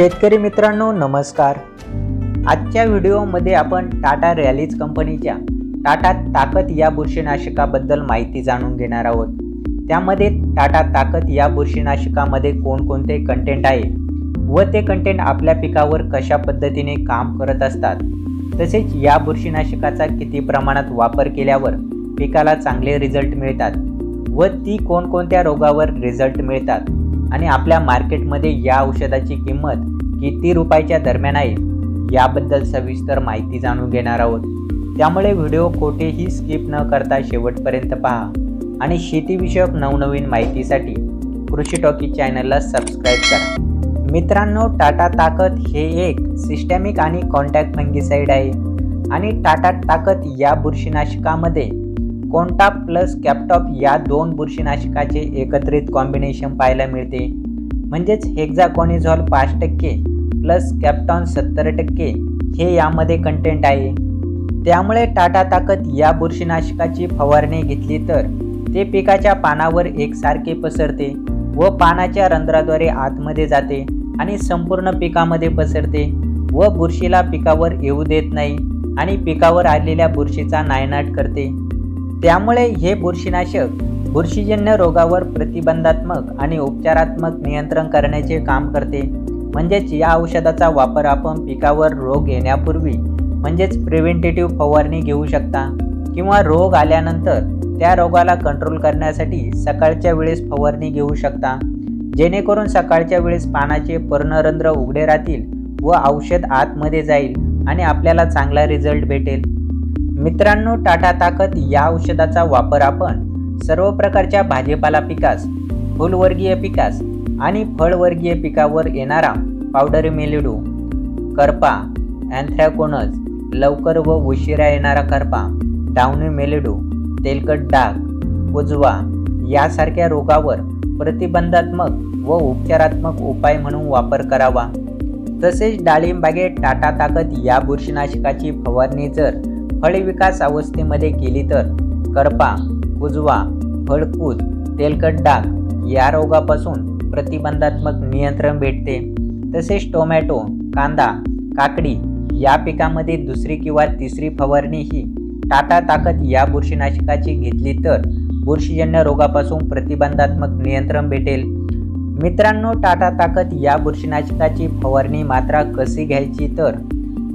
शेतकरी मित्रांनो नमस्कार. आजच्या व्हिडिओमध्ये आपण टाटा रॅलीज कंपनीच्या टाटा ताकद या बुरशीनाशकाबद्दल माहिती जाणून घेणार आहोत. त्यामध्ये टाटा ताकद या बुरशीनाशकामध्ये कोणकोणते कंटेंट आहे व ते कंटेंट आपल्या पिकावर कशा पद्धतीने काम करत असतात तसेच या बुरशीनाशकाचा किती प्रमाणात वापर केल्यावर पिकाला चांगले रिझल्ट मिळतात व ती कोणकोणत्या रोगावर रिझल्ट मिळतात आणि आपल्या मार्केटमध्ये या औषधाची किंमत किती रुपयाच्या दरम्यान आहे याबद्दल सविस्तर माहिती जाणून घेणार आहोत. त्यामुळे व्हिडिओ कोठेही स्किप न करता शेवटपर्यंत पहा. आणि शेतीविषयक नवनवीन माहितीसाठी कृषी टॉकी चॅनलला सबस्क्राईब करा. मित्रांनो टाटा ताकद हे एक सिस्टॅमिक आणि कॉन्टॅक्ट फंगिसाईड आहे. आणि टाटा ताकद या बुरशीनाशकामध्ये कोंटा प्लस कॅपटॉप या दोन बुरशीनाशकाचे एकत्रित कॉम्बिनेशन पाहायला मिळते? म्हणजेच हेक्झाकॉनिझॉल पाच टक्के प्लस कॅप्टॉन सत्तर टक्के हे यामध्ये कंटेंट आहे. त्यामुळे टाटा ताकद या बुरशीनाशकाची फवारणी घेतली तर ते पिकाच्या पानावर एकसारखे पसरते व पानाच्या रंध्राद्वारे आतमध्ये जाते आणि संपूर्ण पिकामध्ये पसरते व बुरशीला पिकावर येऊ देत नाही आणि पिकावर आलेल्या बुरशीचा नायनाट करते. त्यामुळे हे बुरशीनाशक बुरशीजन्य रोगावर प्रतिबंधात्मक आणि उपचारात्मक नियंत्रण करण्याचे काम करते. म्हणजेच या औषधाचा वापर आपण पिकावर रोग येण्यापूर्वी म्हणजेच प्रिव्हेंटेटिव्ह फवारणी घेऊ शकता किंवा रोग आल्यानंतर त्या रोगाला कंट्रोल करण्यासाठी सकाळच्या वेळेस फवारणी घेऊ शकता. जेणेकरून सकाळच्या वेळेस पानाचे पर्णरंध्र उघडे राहतील व औषध आतमध्ये जाईल आणि आपल्याला चांगला रिझल्ट भेटेल. मित्रांनो टाटा ताकद या औषधाचा वापर आपण सर्व प्रकारच्या भाजीपाला पिकास फुलवर्गीय पिकास आणि फळवर्गीय पिकावर येणारा पावडरी मेलिडू करपा अँथ्रॅकोनस लवकर व उशिरा येणारा करपा डावणी मेलिडू तेलकट डाग उजवा यासारख्या रोगावर प्रतिबंधात्मक व उपचारात्मक उपाय म्हणून वापर करावा. तसेच डाळिंबागेत टाटा ताकद या बुरशीनाशकाची फवारणी जर फळविकास अवस्थेमध्ये केली तर? करपा उजवा फळकूद तेलकट डाग या रोगापासून प्रतिबंधात्मक नियंत्रण भेटते. तसेच टोमॅटो कांदा काकडी या पिकामध्ये दुसरी किंवा तिसरी फवारणी ही टाटा ताकद या बुरशीनाशकाची घेतली तर बुरशीजन्य रोगापासून प्रतिबंधात्मक नियंत्रण भेटेल. मित्रांनो टाटा ताकद या बुरशीनाशकाची फवारणी मात्रा कशी घ्यायची तर?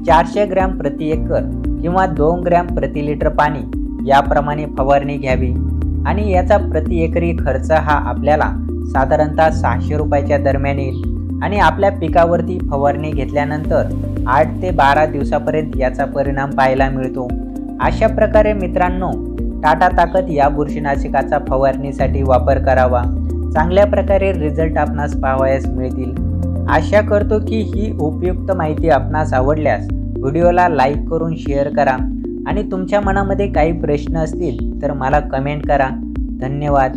चारशे ग्रॅम प्रति एकर किंवा दोन ग्रॅम प्रति लिटर पाणी याप्रमाणे फवारणी घ्यावी. आणि याचा प्रति एकरी खर्च हा आपल्याला साधारणतः सहाशे रुपयाच्या दरम्यान येईल. आणि आपल्या पिकावरती फवारणी घेतल्यानंतर आठ ते बारा दिवसापर्यंत याचा परिणाम पाहायला मिळतो. अशा प्रकारे मित्रांनो टाटा ताकद या बुरशीनाशकाचा फवारणीसाठी वापर करावा. चांगल्या प्रकारे रिझल्ट आपणास पाहावयास मिळतील. आशा करतो की ही उपयुक्त माहिती आपणास आवडल्यास व्हिडिओला लाईक करून शेअर करा. आणि तुमच्या मनामध्ये काही प्रश्न असतील तर मला कमेंट करा. धन्यवाद.